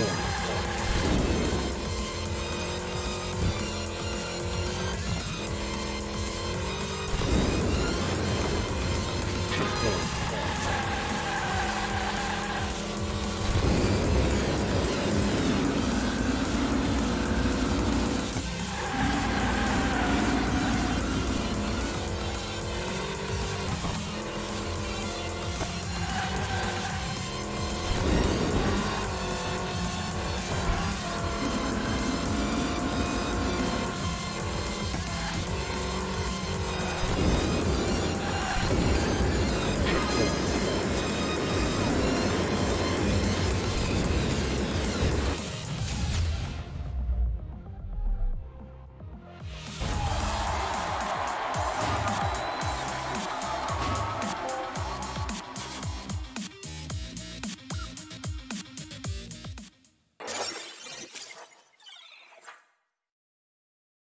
Bom.